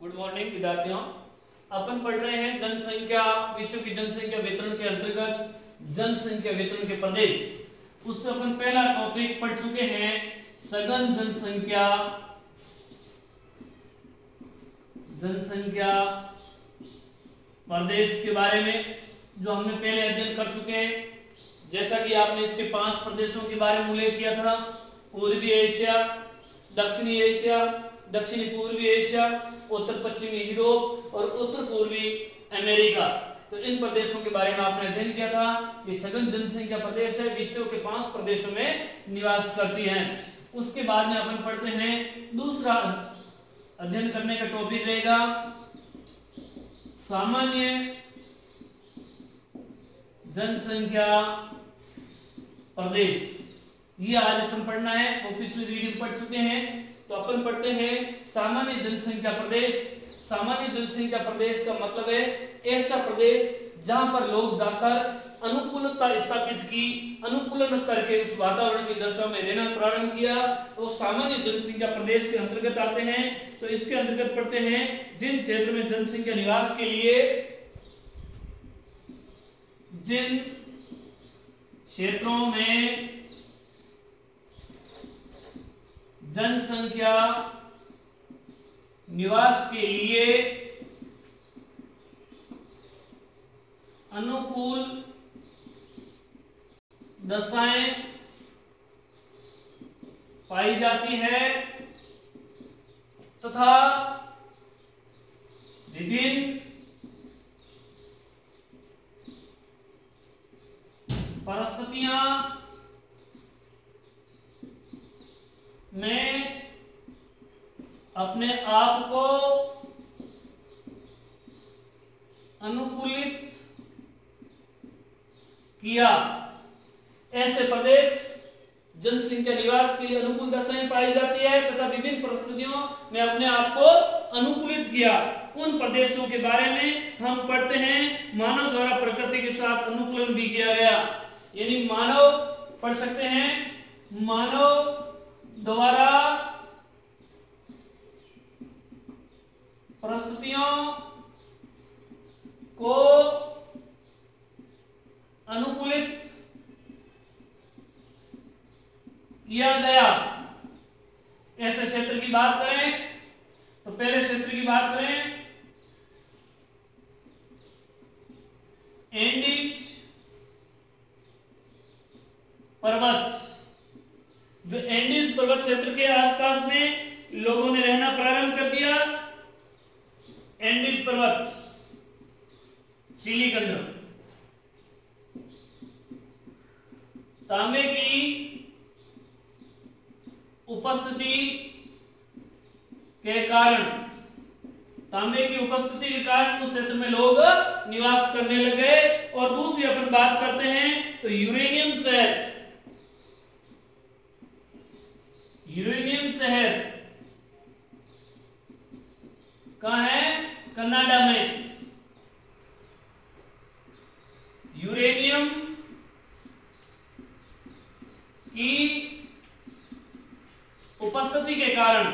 Good morning विद्यार्थियों। अपन पढ़ रहे हैं जनसंख्या, विश्व की जनसंख्या वितरण के अंतर्गत जनसंख्या वितरण के प्रदेश। उसमें अपन पहला टॉपिक पढ़ चुके हैं, सघन जनसंख्या। जनसंख्या प्रदेश के बारे में जो हमने पहले अध्ययन कर चुके हैं। जैसा कि आपने इसके पाँच प्रदेशों के बारे में उल्लेख किया था, पूर्वी एशिया, दक्षिणी एशिया, दक्षिणी पूर्वी एशिया उत्तर पश्चिमी यूरोप और उत्तर पूर्वी अमेरिका। तो इन प्रदेशों के बारे में आपने अध्ययन किया था कि सघन जनसंख्या प्रदेश है, विश्व के पाँच प्रदेशों में निवास करती है। उसके बाद में अपन पढ़ते हैं, दूसरा अध्ययन करने का टॉपिक रहेगा, सामान्य जनसंख्या प्रदेश। ये आज अपन पढ़ना है, वो पिछले वीडियो पढ़ चुके हैं। तो अपन पढ़ते हैं सामान्य जनसंख्या प्रदेश। सामान्य जनसंख्या प्रदेश का मतलब है ऐसा प्रदेश जहाँ पर लोग जाकर अनुकूलता स्थापित की, अनुकूलन करके उस वातावरण की दशा में रहना प्रारंभ किया। तो सामान्य जनसंख्या प्रदेश के अंतर्गत आते हैं। तो इसके अंतर्गत पढ़ते हैं, जिन क्षेत्र में जनसंख्या निवास के लिए, जिन क्षेत्रों में जनसंख्या निवास के लिए अनुकूल दशाएँ पाई जाती है तथा विभिन्न परिस्थितियाँ में अपने आप को अनुकूलित किया। ऐसे प्रदेश जनसंख्या निवास के लिए अनुकूल दशाएँ पाई जाती है तथा विभिन्न परिस्थितियों में अपने आप को अनुकूलित किया। उन प्रदेशों के बारे में हम पढ़ते हैं। मानव द्वारा प्रकृति के साथ अनुकूलन भी किया गया। यानी मानव, पढ़ सकते हैं, मानव द्वारा प्रस्तुतियों को अनुकूलित किया गया। ऐसे क्षेत्र की बात करें तो पहले क्षेत्र की बात करें। एंडीज पर्वत। जो एंडीज पर्वत क्षेत्र के आसपास में लोगों ने रहना प्रारंभ कर दिया एंडीज पर्वत चिली कंद्र तांबे की उपस्थिति के कारण, तांबे की उपस्थिति के कारण उस क्षेत्र में लोग निवास करने लगे और दूसरी अपन बात करते हैं तो यूरेनियम शहर। कहा है? कनाडा में। यूरेनियम की उपस्थिति के कारण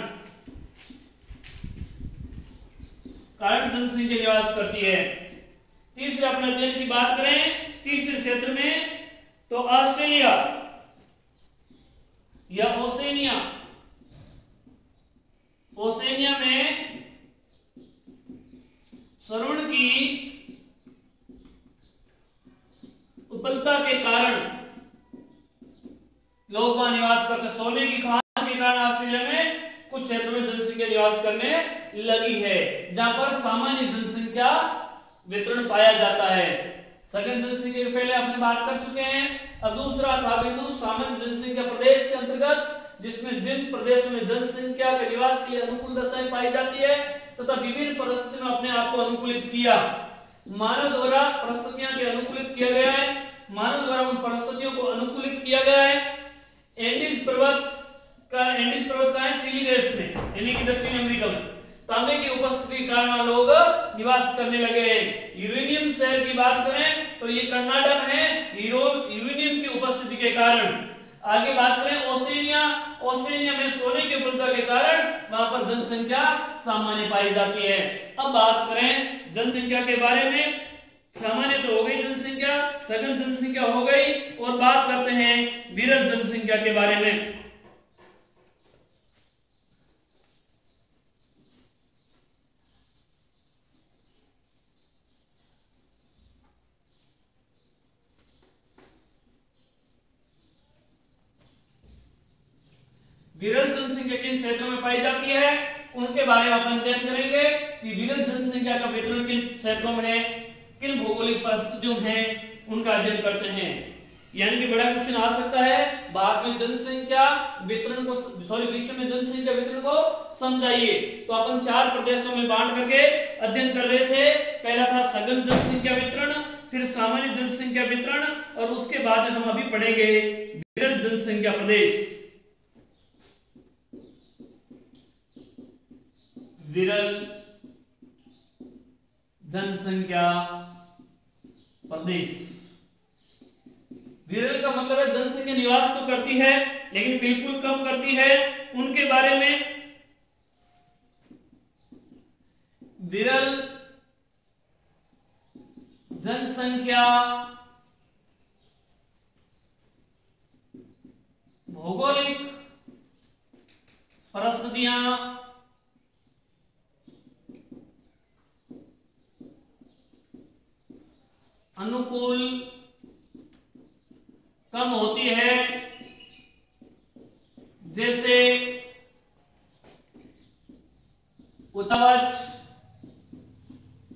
कारण जनसंख्या निवास करती है। तीसरे अपने अध्ययन की बात करें, तीसरे क्षेत्र में तो ऑस्ट्रेलिया। या ओसेनिया। ओसेनिया में श्रवण की उपलता के कारण लोग वहाँ निवास करते सोने की खान के कारण ऑस्ट्रेलिया में कुछ क्षेत्रों में जनसंख्या निवास करने लगी है, जहाँ पर सामान्य जनसंख्या वितरण पाया जाता है। सघन जनसंख्या पहले अपने बात कर चुके हैं, अब दूसरा था बिंदु सामान्य जनसंख्या प्रदेश के अंतर्गत जिसमें जिन प्रदेशों में जनसंख्या के निवास के लिए अनुकूल दशाएँ पाई जाती है, तथा विभिन्न परिस्थितियों में अपने आप को अनुकूलित किया। मानव द्वारा परिस्थितियाँ के अनुकूलित किया गया है। मानव द्वारा उन परिस्थितियों को अनुकूलित किया गया है। एंडीज पर्वत का, एंडीज पर्वत का है? सिली देश में, यानी कि दक्षिण अमेरिका में। तांबे की उपस्थिति के कारण लोग निवास करने लगे यूरेनियम शहर की बात करें तो ये कर्नाटक है। यूरेनियम की उपस्थिति के कारण। आगे बात करें ओसेनिया ओसेनिया में सोने के वृद्धा के कारण वहाँ पर जनसंख्या सामान्य पाई जाती है। अब बात करें जनसंख्या के बारे में। सामान्य तो हो गई जनसंख्या, सघन जनसंख्या हो गई और बात करते हैं विरल जनसंख्या के बारे में। विरल जनसंख्या किन क्षेत्रों में पाई जाती है? उनके बारे में अपन अध्ययन करेंगे कि विरल जनसंख्या का वितरण किन क्षेत्रों में है, किन भौगोलिक परिस्थितियों में है, उनका अध्ययन करते हैं। यानी कि बड़ा क्वेश्चन आ सकता है, बाद में जनसंख्या वितरण को सॉरी विश्व में जनसंख्या वितरण को समझाइए। तो अपन चार प्रदेशों में बांट करके अध्ययन कर रहे थे। पहला था सघन जनसंख्या वितरण, फिर सामान्य जनसंख्या वितरण, और उसके बाद हम अभी पढ़ेंगे विरल जनसंख्या प्रदेश। विरल जनसंख्या प्रदेश। विरल का मतलब है जनसंख्या निवास तो करती है, लेकिन बिल्कुल कम करती है। उनके बारे में विरल जनसंख्या भौगोलिक परिस्थितियाँ अनुकूल कम होती है जैसे उच्चवच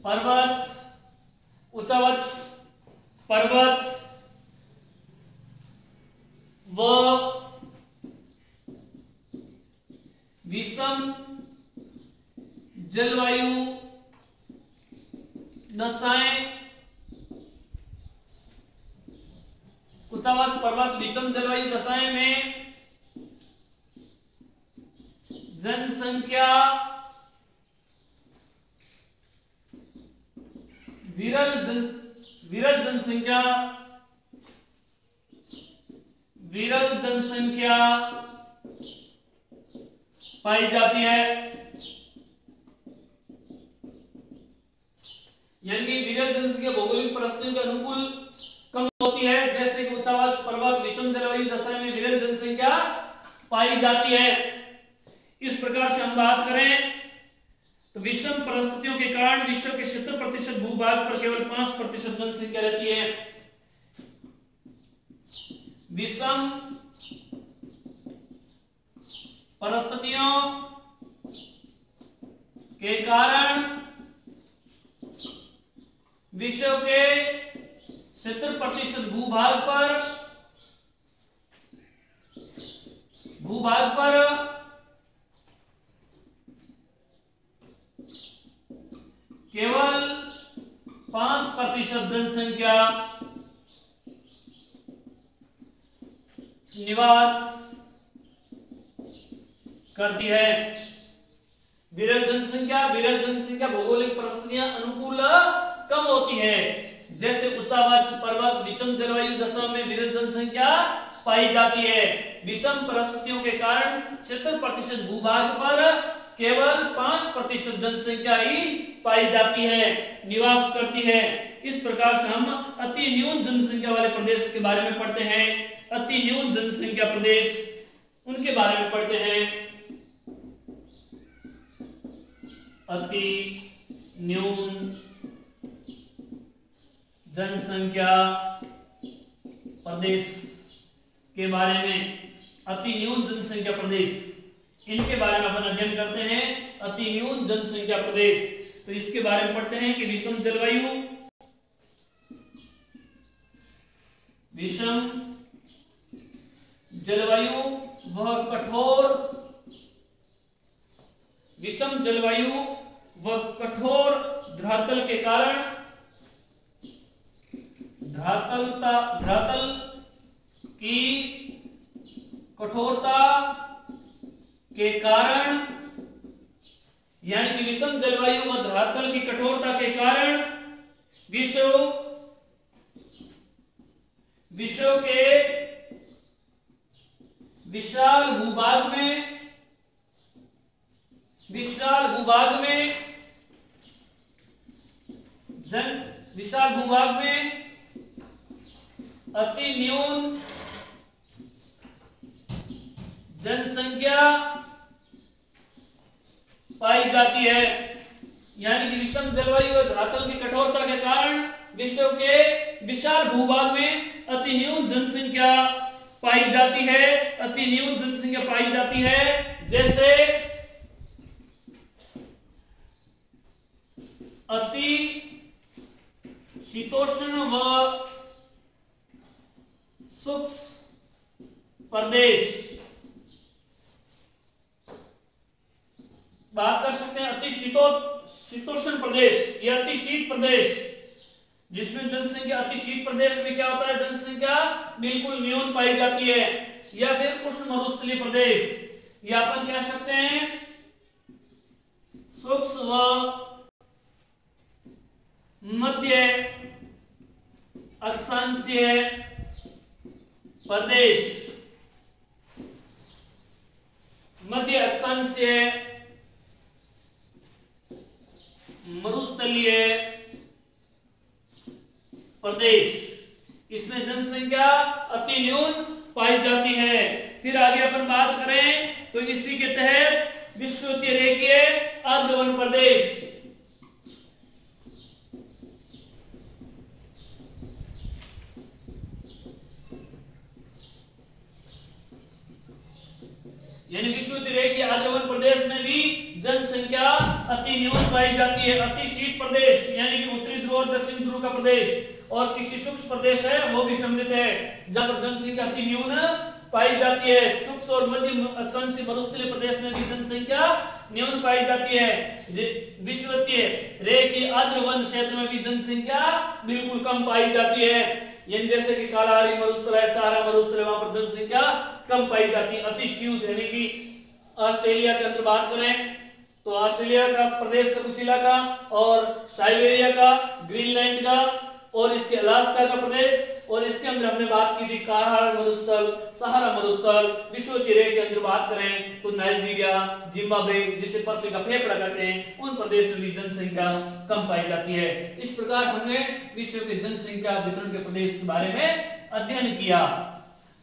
पर्वत उच्चवच पर्वत व विषम जलवायु दशाएँ पर्वत विषम जलवायु दशाएँ में जनसंख्या विरल जन, विरल जनसंख्या विरल जनसंख्या पाई जाती है। यानी विरल जनसंख्या भौगोलिक परिस्थितियों के अनुकूल कम होती है, जैसे कि उच्चावास पर्वत, विषम जलवायु दशा में विरल जनसंख्या पाई जाती है। इस प्रकार से हम बात करें तो विषम परिस्थितियों के कारण विश्व के सत्तर प्रतिशत भूभाग पर केवल पाँच प्रतिशत जनसंख्या रहती है। विषम परिस्थितियों के कारण विश्व के सत्तर प्रतिशत भूभाग पर भूभाग पर केवल पाँच प्रतिशत जनसंख्या निवास करती है। विरल जनसंख्या विरल जनसंख्या, भौगोलिक परिस्थितियाँ अनुकूल कम होती है। जैसे उच्चावाच पर्वत, विषम जलवायु दशा में विरल जनसंख्या पाई जाती है। विषम परिस्थितियों के कारण सत्तर प्रतिशत भूभाग पर केवल पाँच प्रतिशत जनसंख्या ही पाई जाती है, निवास करती है। इस प्रकार से हम अति न्यून जनसंख्या वाले प्रदेश के बारे में पढ़ते हैं। अति न्यून जनसंख्या प्रदेश, उनके बारे में पढ़ते हैं। अति न्यून जनसंख्या प्रदेश के बारे में, अति न्यून जनसंख्या प्रदेश। इनके बारे में अपन अध्ययन करते हैं, अति न्यून जनसंख्या प्रदेश। तो इसके बारे में पढ़ते हैं कि विषम जलवायु विषम जलवायु, वह कठोर, विषम जलवायु व कठोर धरातल के कारण धरातलता, धरातल की कठोरता के कारण, यानी कि विषम जलवायु व धरातल की कठोरता के कारण विश्व विश्व के विशाल भूभाग में, विशाल भूभाग में, जन, विशाल भूभाग में अति न्यून जनसंख्या पाई जाती है। यानी कि विषम जलवायु और धरातल की कठोरता के कारण विश्व के विशाल भूभाग में अति न्यून जनसंख्या पाई जाती है। अति न्यून जनसंख्या पाई जाती है। जैसे अति शीतोष्ण व शुष्क प्रदेश। बात कर सकते हैं अति शीतो शीतोष्ण प्रदेश, या अति शीत प्रदेश। जिसमें जनसंख्या अति शीत प्रदेश में क्या होता है? जनसंख्या बिल्कुल न्यून पाई जाती है। या फिर उष्ण मरुस्थलीय प्रदेश। या अपन कह सकते हैं सूक्ष्म व मध्य अक्षांशीय प्रदेश मध्य अक्षांशीय मरुस्थलीय प्रदेश इसमें जनसंख्या अति न्यून पाई जाती है फिर आगे अपन बात करें तो इसी के तहत विश्व रेखीय अर्धवन प्रदेश यानी विश्व रेखीय आद्रवन प्रदेश में भी जनसंख्या अति न्यून पाई जाती है। अति शीत प्रदेश, यानी कि उत्तरी ध्रुव और दक्षिण ध्रुव का प्रदेश। और किसी सूक्ष्म प्रदेश है, वो भी सम्मिलित है, जहाँ पर जनसंख्या अति न्यून पाई जाती है। सूक्ष्म और मध्य अक्षांशीय मरुस्थलीय प्रदेश में भी जनसंख्या न्यून पाई जाती है। विश्वतीय रेखीय आद्रवन क्षेत्र में भी जनसंख्या बिल्कुल कम पाई जाती है। यानी जैसे कि कालाहारी मरुस्थल है सारा मरुस्थल है, वहाँ पर जनसंख्या कम पाई जाती है अतिशीत यानी कि ऑस्ट्रेलिया के अंदर बात करें तो ऑस्ट्रेलिया का प्रदेश का कुछ इलाका और साइबेरिया का, ग्रीनलैंड का और इसके अलास्का का प्रदेश, और इसके अंदर हमने बात की थी काराहार मरुस्थल, सहारा मरुस्थल, विश्व की रेख के अंदर बात करें तो नाइजीरिया, जिम्बाब्वे, जिसे पृथ्वी का फेफड़ा कहते हैं, उन प्रदेश में भी जनसंख्या कम पाई जाती है। इस प्रकार हमने विश्व के जनसंख्या वितरण के प्रदेश के बारे में अध्ययन किया।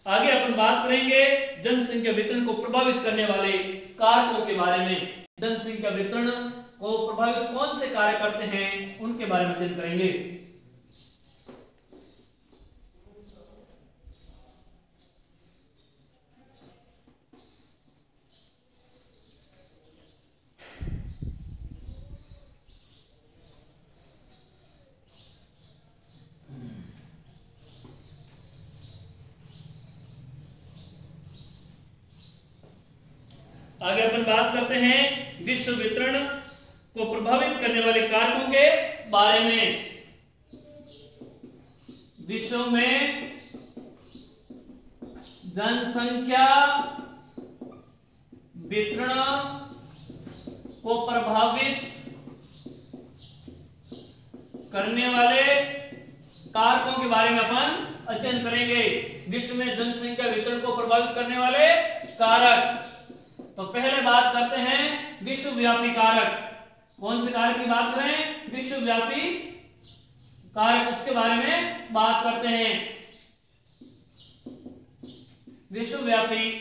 आगे अपन बात करेंगे जनसंख्या वितरण को प्रभावित करने वाले कारकों के बारे में। जनसंख्या वितरण को प्रभावित कौन से कार्य करते हैं, उनके बारे में अध्ययन करेंगे। आगे अपन बात करते हैं विश्व वितरण को प्रभावित करने वाले कारकों के बारे में। विश्व में जनसंख्या वितरण को प्रभावित करने वाले कारकों के बारे में अपन अध्ययन करेंगे। विश्व में जनसंख्या वितरण को प्रभावित करने वाले कारक। तो पहले बात करते हैं विश्वव्यापी कारक। कौन से कारक की बात करें? विश्वव्यापी कारक, उसके बारे में बात करते हैं। विश्वव्यापी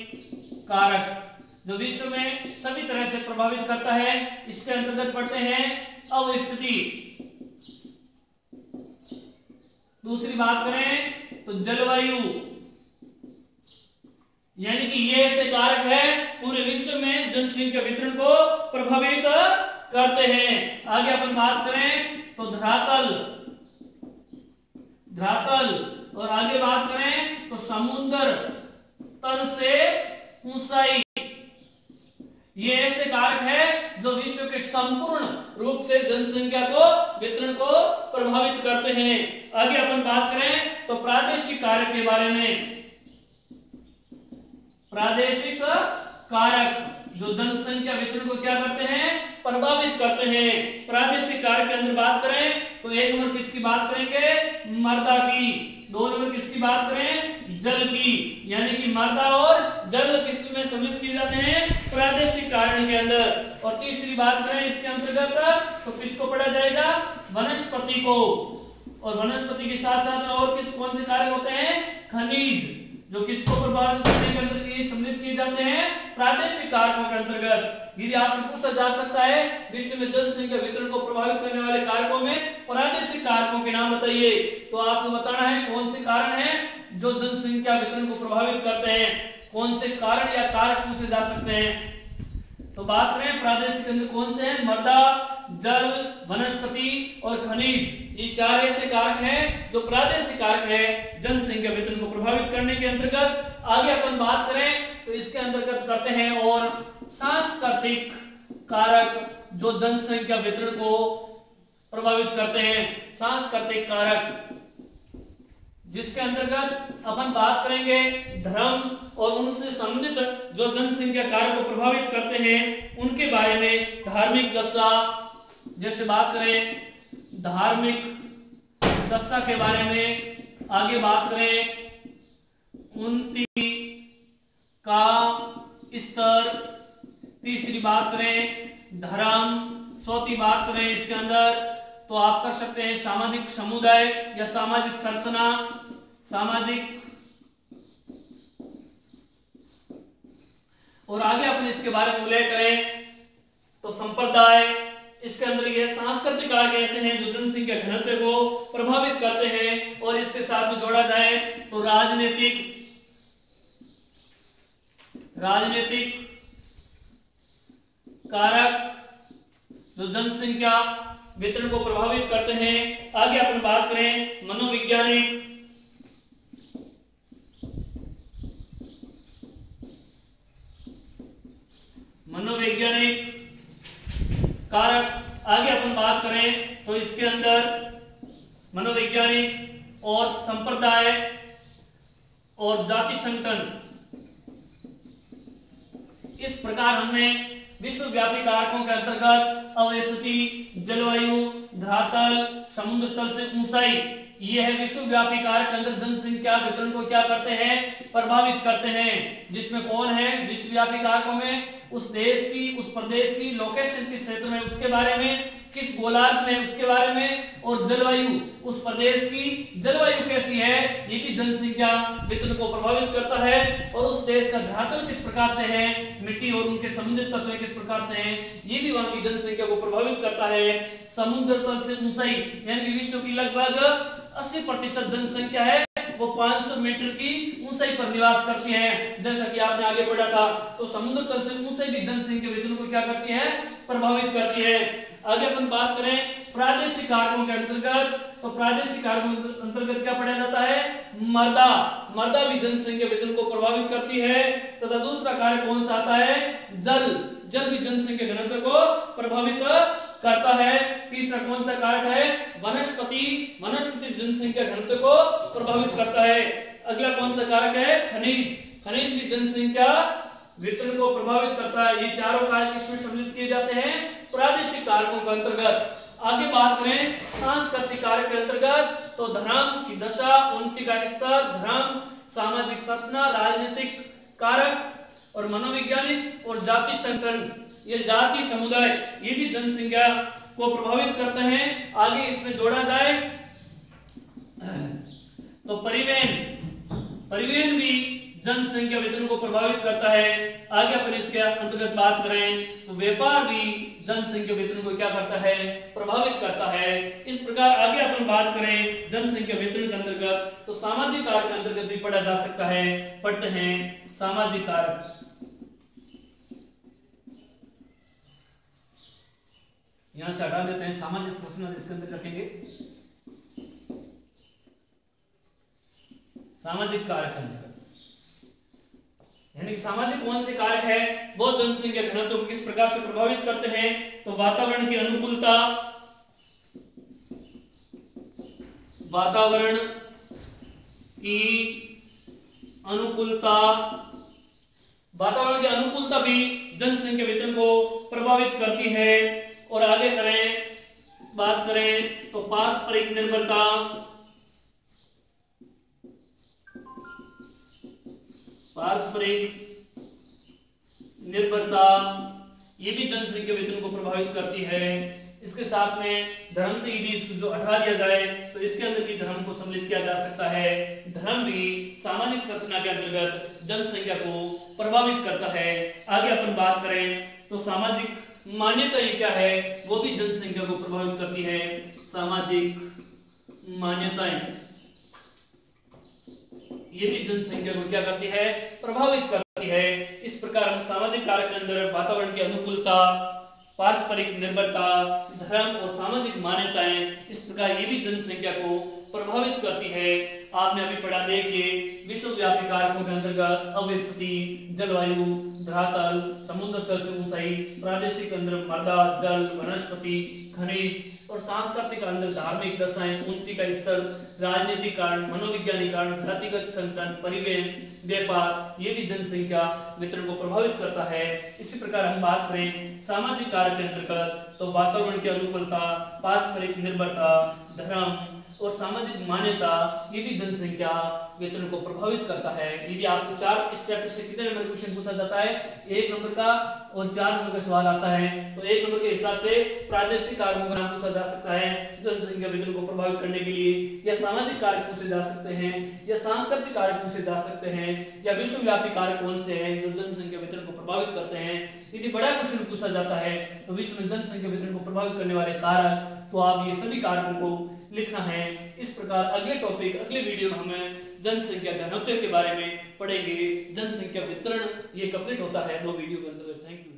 कारक, जो विश्व में सभी तरह से प्रभावित करता है, इसके अंतर्गत पढ़ते हैं अवस्थिति। दूसरी बात करें तो जलवायु। यानी कि ये ऐसे कारक है, पूरे विश्व में जनसंख्या वितरण को प्रभावित करते हैं। आगे अपन बात करें तो धरातल धरातल, और आगे बात करें तो समुद्र, तल से ऊंचाई। ये ऐसे कारक है जो विश्व के संपूर्ण रूप से जनसंख्या को, वितरण को प्रभावित करते हैं। आगे अपन बात करें तो प्रादेशिक कारक के बारे में। प्रादेशिक कारक, जो जनसंख्या वितरण को क्या करते हैं? प्रभावित करते हैं। प्रादेशिक कार्य के अंदर बात करें तो एक नंबर किसकी बात करेंगे? मर्दा की। दो नंबर किसकी बात करें? जल की। यानी कि मर्दा और जल किसमें सम्मिलित किए जाते हैं? प्रादेशिक कारण के अंदर। और तीसरी बात करें इसके अंतर्गत तो किसको पढ़ा जाएगा? वनस्पति को। और वनस्पति के साथ साथ में और किस, कौन से कारक होते हैं? खनिज। जो किसको प्रभावित करने के अंतर्गत सम्मिलित किए जाते हैं, प्रादेशिक कारकों के अंतर्गत। यदि आपसे पूछा जा सकता है, विश्व में जनसंख्या वितरण को प्रभावित करने वाले कारकों में प्रादेशिक कारकों के नाम बताइए। तो आपको बताना है कौन से कारण हैं जो जनसंख्या वितरण को प्रभावित करते हैं। कौन से कारण या कारक पूछे जा सकते हैं? तो बात करें प्रादेशिक कौन से हैं? मृदा जल, वनस्पति और खनिज, ये चार ऐसे कारक हैं, जो प्रादेशिक कारक है, जनसंख्या वितरण को प्रभावित करने के अंतर्गत। आगे अपन बात करें तो इसके अंतर्गत करते हैं और सांस्कृतिक कारक जो जनसंख्या वितरण को प्रभावित करते हैं, सांस्कृतिक कारक। जिसके अंतर्गत अपन बात करेंगे धर्म और उनसे संबंधित जो जनसंख्या कार्य को प्रभावित करते हैं, उनके बारे में धार्मिक दशा जैसे बात करें धार्मिक दशा के बारे में, आगे बात करें, उन्नति का स्तर, तीसरी बात करें धर्म, चौथी बात करें इसके अंदर तो आप कर सकते हैं सामाजिक समुदाय या सामाजिक संरचना, सामाजिक और आगे अपने इसके बारे में उल्लेख करें तो संप्रदाय इसके अंदर ये सांस्कृतिक कारक ऐसे हैं जो जनसंख्या घनत्व को प्रभावित करते हैं और इसके साथ में जोड़ा जाए तो राजनीतिक राजनीतिक कारक जो जनसंख्या वितरण को प्रभावित करते हैं। आगे अपन बात करें मनोवैज्ञानिक। मनोवैज्ञानिक कारक, आगे अपन बात करें तो इसके अंदर मनोवैज्ञानिक और संप्रदाय और जाति संगठन। इस प्रकार हमने विश्वव्यापी कारकों के अंतर्गत अवस्थिति, जलवायु, धरातल, समुद्र तल से ऊंचाई ये है विश्वव्यापी कारक अंदर जनसंख्या वितरण को क्या करते हैं, प्रभावित करते हैं। जिसमें कौन है? विश्वव्यापी कारकों में उस देश की, उस प्रदेश की लोकेशन किस क्षेत्र में, उसके बारे में, किस गोलार्ध में, उसके बारे में, और जलवायु, उस प्रदेश की जलवायु कैसी है? ये भी जनसंख्या वितरण को प्रभावित करता है, और उस देश का धरातल किस प्रकार से है? मिट्टी और उनके संबंधित तत्व किस प्रकार से हैं? ये भी वहाँ की जनसंख्या को प्रभावित करता है। समुद्र तल से ऊंचाई, यानी विश्व की लगभग 80 प्रतिशत जनसंख्या है, वो 500 मीटर की ऊंचाई पर निवास करती है। जैसा कि आपने आगे पढ़ा था तो समुद्र तल से ऊंचाई भी जनसंख्या वितरण को क्या करती है? प्रभावित करती है। आगे अपन बात करें प्रादेशिक कारकों के अंतर्गत। तो प्रादेशिक कारकों अंतर्गत क्या पढ़ा जाता है? मर्दा। मर्दा भी जनसंख्या वितरण को प्रभावित करती है। तथा दूसरा कार्य कौन सा आता है? जल। जल भी जनसंख्या घनत्व को प्रभावित करता है, तीसरा कौन सा कारक है? वनस्पति वनस्पति जनसंख्या घनत्व को प्रभावित करता है। अगला कौन सा कारक है? खनिज। खनिज भी जनसंख्या वितरण को प्रभावित करता है। ये चारों कारक इसमें सम्मिलित किए जाते हैं? प्रादेशिक कारकों के अंतर्गत। आगे बात करें, सांस्कृतिक कारक के अंतर्गत तो धर्म की दशा उन्नति का स्तर, धर्म, सामाजिक संरचना, राजनीतिक कारक और मनोवैज्ञानिक और जाति संकरण ये जाति समुदाय, ये भी जनसंख्या को प्रभावित करते हैं। आगे इसमें जोड़ा जाए तो परिवहन परिवहन भी जनसंख्या वितरण को प्रभावित करता है। आगे अपन इसके अंतर्गत बात करें तो व्यापार भी जनसंख्या वितरण को क्या करता है? प्रभावित करता है। इस प्रकार आगे अपन बात करें, जनसंख्या वितरण के अंतर्गत तो सामाजिक कारक के अंतर्गत भी पढ़ा जा सकता है। पढ़ते हैं, सामाजिक कारक यहाँ से हटा देते हैं सामाजिक संरचना इसके अंदर रखेंगे। सामाजिक कारक अंतर्गत यानी सामाजिक कौन से कारक है? वो जनसंख्या घनत्व को किस प्रकार से प्रभावित करते हैं? तो वातावरण की अनुकूलता, वातावरण की अनुकूलता, वातावरण की अनुकूलता भी जनसंख्या वितरण को प्रभावित करती है। और आगे करें, बात करें तो पारस्परिक निर्भरता। पारस्परिक निर्भरता, ये भी जनसंख्या वितरण को प्रभावित करती है। इसके साथ में धर्म से यदि जो हटा दिया जाए तो इसके अंदर भी धर्म को सम्मिलित किया जा सकता है। धर्म भी सामाजिक संरचना के अंतर्गत जनसंख्या को प्रभावित करता है। आगे अपन बात करें तो सामाजिक मान्यता ये क्या है, वो भी जनसंख्या को प्रभावित करती है। सामाजिक मान्यताएँ, ये भी जनसंख्या को क्या करती है? प्रभावित करती है। इस प्रकार हम सामाजिक कार्य के अंदर वातावरण की अनुकूलता, पारस्परिक निर्भरता, धर्म और सामाजिक मान्यताएँ, इस प्रकार ये भी जनसंख्या को प्रभावित करती है। आपने अभी पढ़ा, देखिए, विश्वव्यापी कारकों के अंतर्गत अवस्थिति जलवायु, धरातल, समुद्र तल से ऊंचाई, प्रादेशिक अंदर मृदा जल, वनस्पति, खनिज और सांस्कृतिक अंदर धार्मिक दशाएँ उन्नति का स्तर, राजनीतिक कारण, मनोविज्ञानिक कारण, जातिगत संगठन परिवहन व्यापार, ये भी जनसंख्या वितरण को प्रभावित करता है। इसी प्रकार हम बात करें सामाजिक कार्य के अंतर्गत तो वातावरण की अनुकूलता, पारस्परिक निर्भरता, धर्म और सामाजिक मान्यता ये भी जनसंख्या वेतन को प्रभावित करता है। यदि आपको चार इस चैप्टर से कितने नंबर क्वेश्चन पूछा जाता है, एक नंबर का और चार नंबर का सवाल आता है तो एक नंबर के हिसाब से प्रादेशिक कारकों का नाम पूछा जा सकता है, जनसंख्या वेतन को प्रभावित करने के लिए, या सामाजिक कारक पूछे जा सकते हैं, या सांस्कृतिक कारक पूछे जा सकते हैं, या विश्वव्यापी कारक कौन से हैं जो जनसंख्या वेतन को प्रभावित करते हैं। यदि बड़ा क्वेश्चन पूछा जाता है तो विश्व में जनसंख्या वितरण को प्रभावित करने वाले कारक तो आप ये सभी कारकों को लिखना है। इस प्रकार अगले टॉपिक अगले वीडियो में हमें जनसंख्या घनत्व के बारे में पढ़ेंगे। जनसंख्या वितरण ये कंप्लीट होता है। दो वीडियो के अंतर्गत थैंक यू